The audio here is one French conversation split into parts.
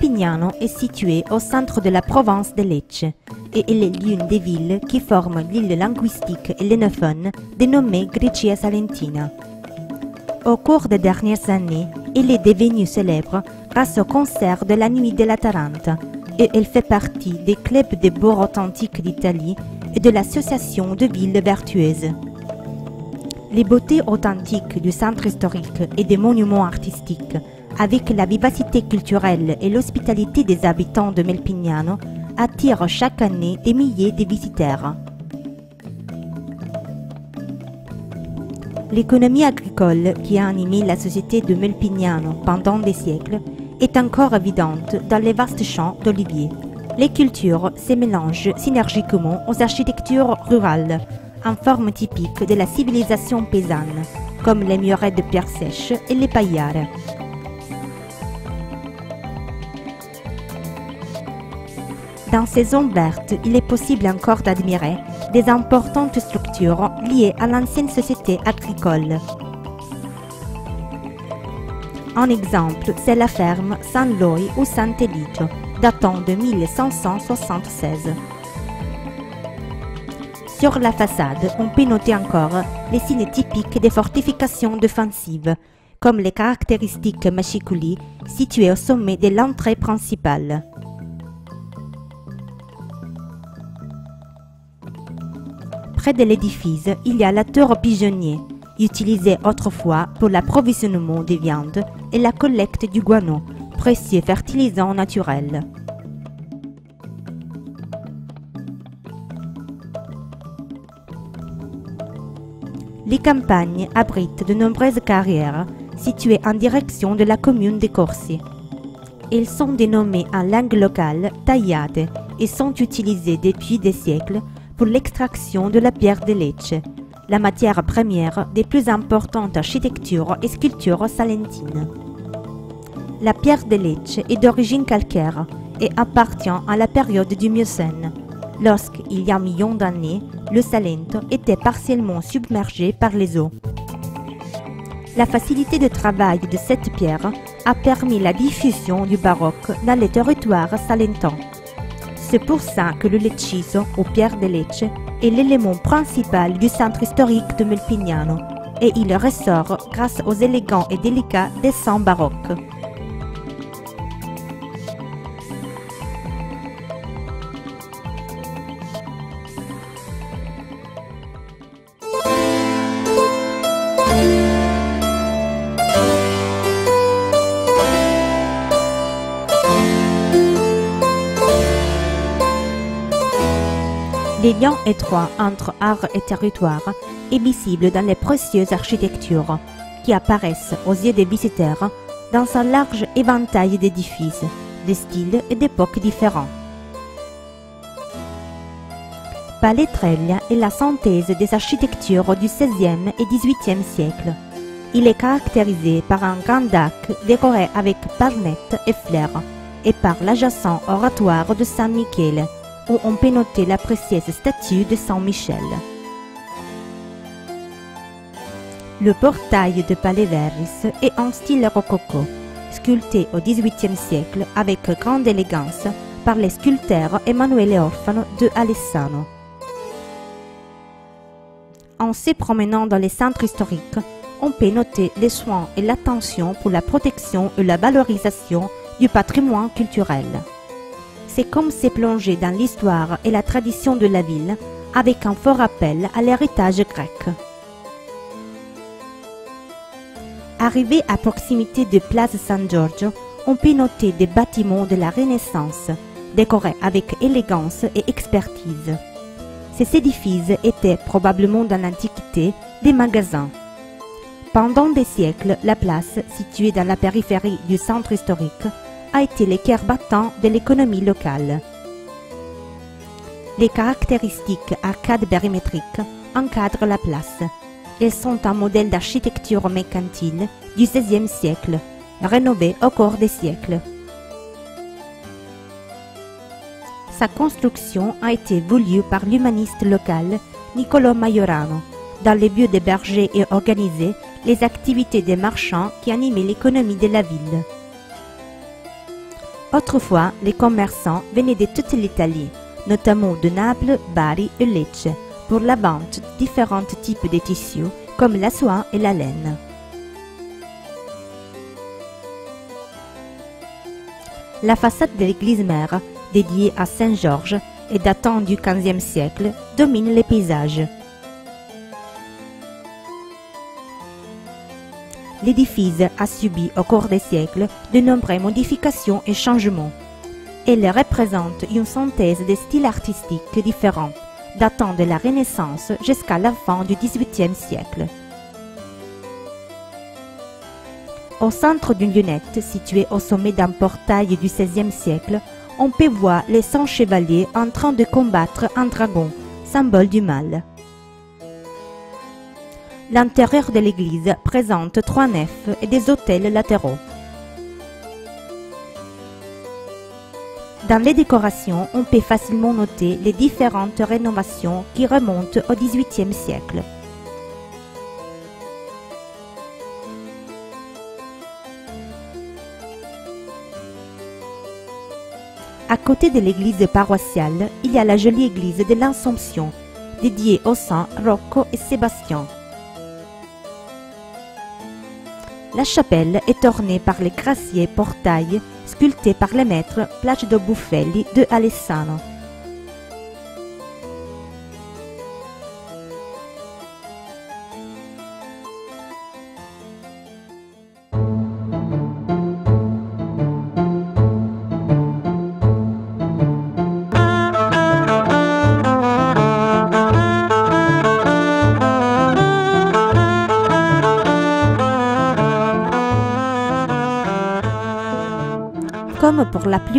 Melpignano est située au centre de la province de Lecce et elle est l'une des villes qui forment l'île linguistique hellénophone dénommée Grecia Salentina. Au cours des dernières années, elle est devenue célèbre grâce au concert de la Nuit de la Tarente et elle fait partie des clubs de bourgs authentiques d'Italie et de l'association de villes vertueuses. Les beautés authentiques du centre historique et des monuments artistiques, avec la vivacité culturelle et l'hospitalité des habitants de Melpignano, attirent chaque année des milliers de visiteurs. L'économie agricole qui a animé la société de Melpignano pendant des siècles est encore évidente dans les vastes champs d'oliviers. Les cultures se mélangent synergiquement aux architectures rurales, en forme typique de la civilisation paysanne, comme les murets de pierre sèche et les paillards. Dans ces zones vertes, il est possible encore d'admirer des importantes structures liées à l'ancienne société agricole. Un exemple, c'est la ferme San Loi ou Sant'Eligio, datant de 1576. Sur la façade, on peut noter encore les signes typiques des fortifications défensives, comme les caractéristiques machiculi situées au sommet de l'entrée principale. Près de l'édifice, il y a la tour pigeonnier, utilisée autrefois pour l'approvisionnement des viandes et la collecte du guano, précieux fertilisant naturel. Les campagnes abritent de nombreuses carrières situées en direction de la commune de Corsi. Elles sont dénommées en langue locale taillade et sont utilisées depuis des siècles pour l'extraction de la pierre de Lecce, la matière première des plus importantes architectures et sculptures salentines. La pierre de Lecce est d'origine calcaire et appartient à la période du Miocène, lorsqu'il y a millions d'années, le Salento était partiellement submergé par les eaux. La facilité de travail de cette pierre a permis la diffusion du baroque dans les territoires salentins. C'est pour ça que le lecciso, ou pierre de Lecce, est l'élément principal du centre historique de Melpignano, et il ressort grâce aux élégants et délicats dessins baroques. Les liens étroits entre art et territoire est visible dans les précieuses architectures qui apparaissent aux yeux des visiteurs dans un large éventail d'édifices, de styles et d'époques différents. Palais Treglia est la synthèse des architectures du XVIe et XVIIIe siècle. Il est caractérisé par un grand lac décoré avec palmettes et fleurs et par l'adjacent oratoire de Saint-Michel, où on peut noter la précieuse statue de Saint Michel. Le portail de Palais Verris est en style rococo, sculpté au XVIIIe siècle avec grande élégance par les sculpteurs Emanuele Orfano de Alessano. En se promenant dans les centres historiques, on peut noter les soins et l'attention pour la protection et la valorisation du patrimoine culturel c'est comme s'est plongé dans l'histoire et la tradition de la ville avec un fort rappel à l'héritage grec. Arrivé à proximité de Place San Giorgio, on peut noter des bâtiments de la Renaissance, décorés avec élégance et expertise. Ces édifices étaient probablement dans l'Antiquité des magasins. Pendant des siècles, la place, située dans la périphérie du centre historique, a été le cœur battant de l'économie locale. Les caractéristiques arcades périmétriques encadrent la place. Elles sont un modèle d'architecture mercantile du XVIe siècle, rénové au cours des siècles. Sa construction a été voulue par l'humaniste local Niccolò Majorano, dans le but d'héberger et organiser les activités des marchands qui animaient l'économie de la ville. Autrefois, les commerçants venaient de toute l'Italie, notamment de Naples, Bari et Lecce, pour la vente de différents types de tissus comme la soie et la laine. La façade de l'église mère, dédiée à Saint-Georges et datant du XVe siècle, domine les paysages. L'édifice a subi au cours des siècles de nombreuses modifications et changements. Elle représente une synthèse de styles artistiques différents, datant de la Renaissance jusqu'à la fin du XVIIIe siècle. Au centre d'une lunette située au sommet d'un portail du XVIe siècle, on peut voir les 100 chevaliers en train de combattre un dragon, symbole du mal. L'intérieur de l'église présente trois nefs et des autels latéraux. Dans les décorations, on peut facilement noter les différentes rénovations qui remontent au XVIIIe siècle. À côté de l'église paroissiale, il y a la jolie église de l'Assomption, dédiée aux saints Rocco et Sébastien. La chapelle est ornée par les graciers portails sculptés par le maître Placido Buffelli de Alessano.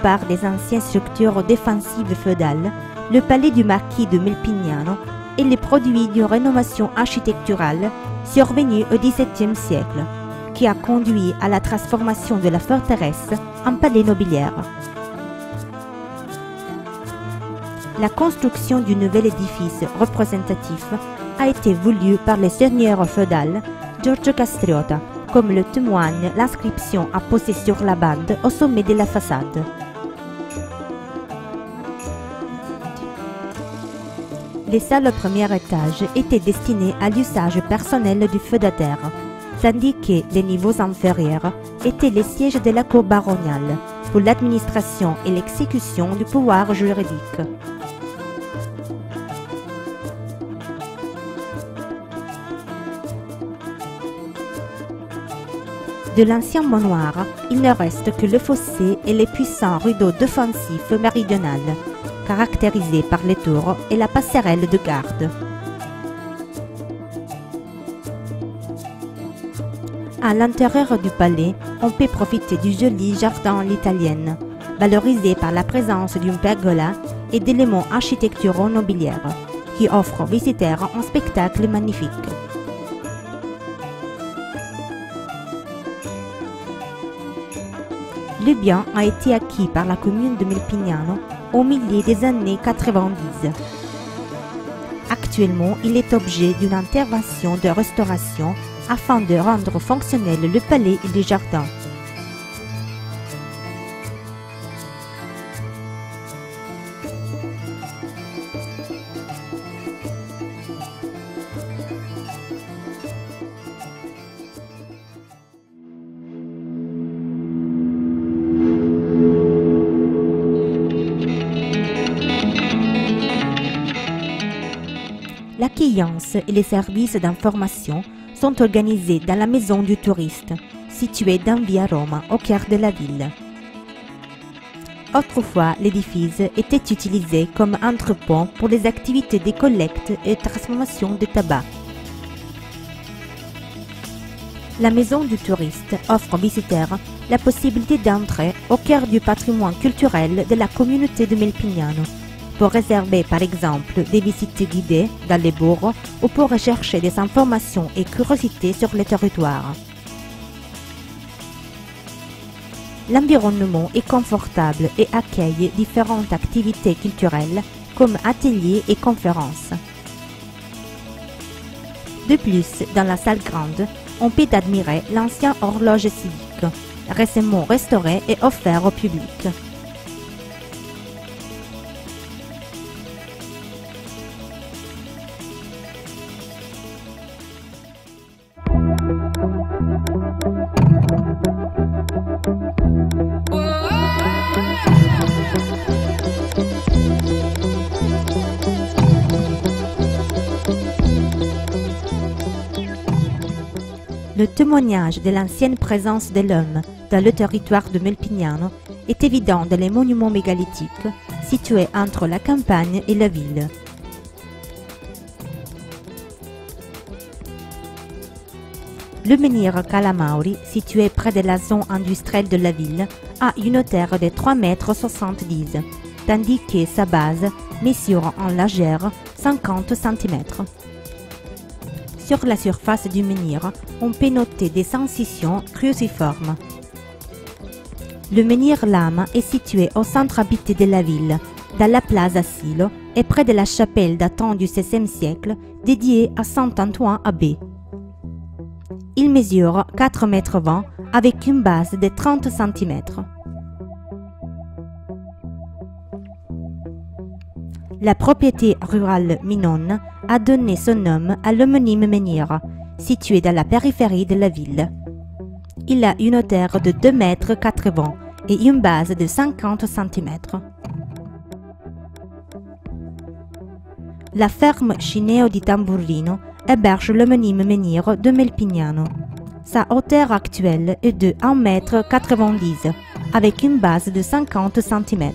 Plupart des anciennes structures défensives feudales, le palais du marquis de Melpignano est le produit d'une rénovation architecturale survenue au XVIIe siècle, qui a conduit à la transformation de la forteresse en palais nobiliaire. La construction du nouvel édifice représentatif a été voulue par le seigneur feudal Giorgio Castriota comme le témoigne l'inscription apposée sur la bande au sommet de la façade. Les salles au premier étage étaient destinées à l'usage personnel du feudataire, tandis que les niveaux inférieurs étaient les sièges de la cour baroniale pour l'administration et l'exécution du pouvoir juridique. De l'ancien manoir, il ne reste que le fossé et les puissants rideaux défensifs méridional, caractérisés par les tours et la passerelle de garde. À l'intérieur du palais, on peut profiter du joli jardin l'italienne, valorisé par la présence d'une pergola et d'éléments architecturaux nobiliaires, qui offrent aux visiteurs un spectacle magnifique. Le bien a été acquis par la commune de Melpignano au milieu des années 90. Actuellement, il est objet d'une intervention de restauration afin de rendre fonctionnel le palais et les jardins. Et les services d'information sont organisés dans la maison du touriste, située dans Via Roma, au cœur de la ville. Autrefois, l'édifice était utilisé comme entrepôt pour les activités de collecte et transformation de tabac. La maison du touriste offre aux visiteurs la possibilité d'entrer au cœur du patrimoine culturel de la communauté de Melpignano pour réserver par exemple des visites guidées dans les bourgs ou pour rechercher des informations et curiosités sur les territoires. L'environnement est confortable et accueille différentes activités culturelles comme ateliers et conférences. De plus, dans la salle grande, on peut admirer l'ancienne horloge civique, récemment restauré et offert au public. Le témoignage de l'ancienne présence de l'homme dans le territoire de Melpignano est évident dans les monuments mégalithiques situés entre la campagne et la ville. Le menhir Calamauri, situé près de la zone industrielle de la ville, a une hauteur de 3,70 m, tandis que sa base mesure en largeur 50 cm. Sur la surface du menhir, on peut noter des incisions cruciformes. Le menhir Lama est situé au centre habité de la ville, dans la place Silo et près de la chapelle datant du XVIe siècle dédiée à Saint Antoine Abbé. Il mesure 4 mètres 20 avec une base de 30 cm. La propriété rurale Minonne a donné son nom à l'homonyme menhir, situé dans la périphérie de la ville. Il a une hauteur de 2 mètres 80 et une base de 50 cm. La ferme Cineo di Tamburrino héberge l'homonyme menhir de Melpignano. Sa hauteur actuelle est de 1 mètre 90 avec une base de 50 cm.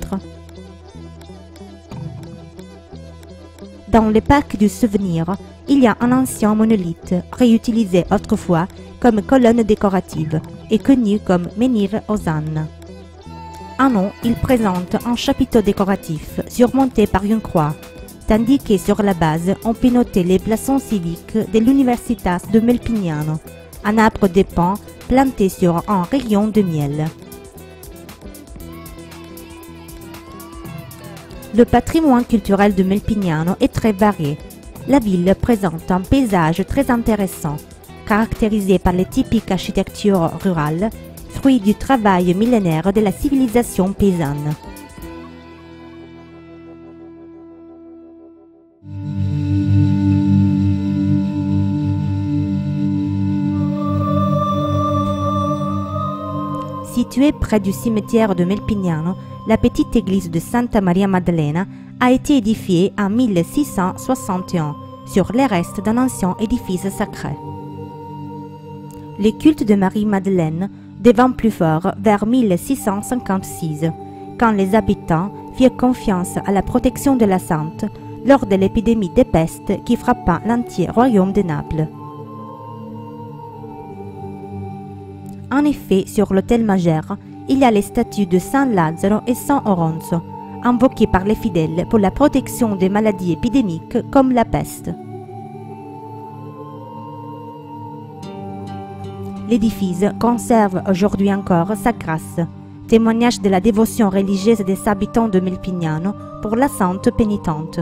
Dans le parc du souvenir, il y a un ancien monolithe réutilisé autrefois comme colonne décorative et connu comme menhir Osanne. En haut, il présente un chapiteau décoratif surmonté par une croix, tandis que sur la base, on peut les blasons civiques de l'Universitas de Melpignano, un arbre de pins planté sur un rayon de miel. Le patrimoine culturel de Melpignano est très varié. La ville présente un paysage très intéressant, caractérisé par les typiques architectures rurales, fruit du travail millénaire de la civilisation paysanne. Située près du cimetière de Melpignano, la petite église de Santa Maria Maddalena a été édifiée en 1661 sur les restes d'un ancien édifice sacré. Le culte de Marie-Madeleine devint plus fort vers 1656, quand les habitants firent confiance à la protection de la sainte lors de l'épidémie de peste qui frappa l'entier royaume de Naples. En effet, sur l'autel majeur, il y a les statues de Saint Lazzaro et Saint Oronzo, invoquées par les fidèles pour la protection des maladies épidémiques comme la peste. L'édifice conserve aujourd'hui encore sa grâce, témoignage de la dévotion religieuse des habitants de Melpignano pour la sainte pénitente.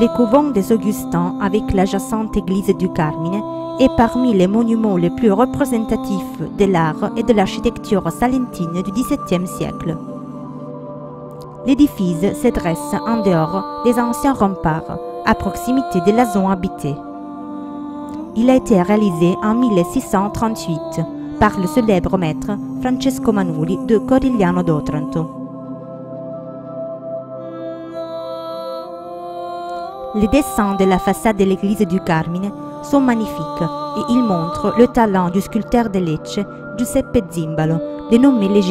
Le couvent des Augustins avec l'adjacente église du Carmine est parmi les monuments les plus représentatifs de l'art et de l'architecture salentine du XVIIe siècle. L'édifice se dresse en dehors des anciens remparts, à proximité de la zone habitée. Il a été réalisé en 1638 par le célèbre maître Francesco Manuli de Corigliano d'Otranto. Les dessins de la façade de l'église du Carmine sont magnifiques et ils montrent le talent du sculpteur de Lecce, Giuseppe Zimbalo, dénommé les.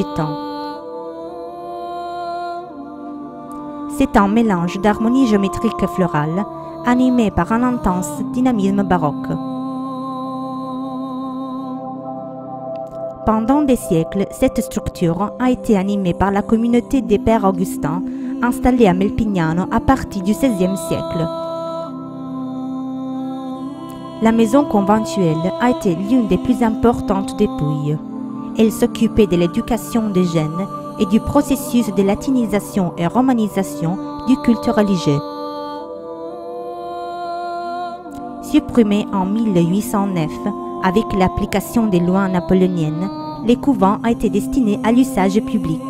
C'est un mélange d'harmonie géométrique florale animé par un intense dynamisme baroque. Pendant des siècles, cette structure a été animée par la communauté des Pères Augustins installée à Melpignano à partir du XVIe siècle. La maison conventuelle a été l'une des plus importantes des Pouilles. Elle s'occupait de l'éducation des jeunes et du processus de latinisation et romanisation du culte religieux. Supprimé en 1809 avec l'application des lois napoléoniennes, les couvents ont été destinés à l'usage public.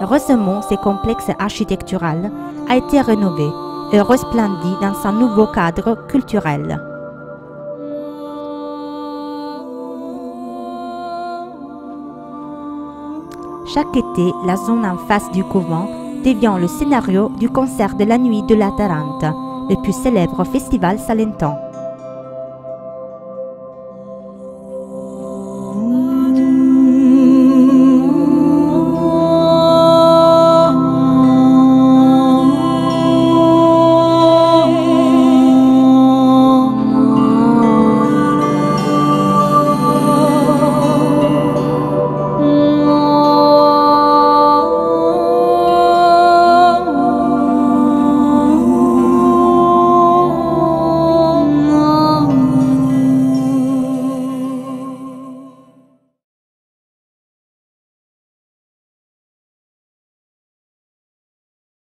Heureusement, ce complexe architectural a été rénové et resplendi dans un nouveau cadre culturel. Chaque été, la zone en face du couvent devient le scénario du concert de la nuit de la Tarente, le plus célèbre festival salentan.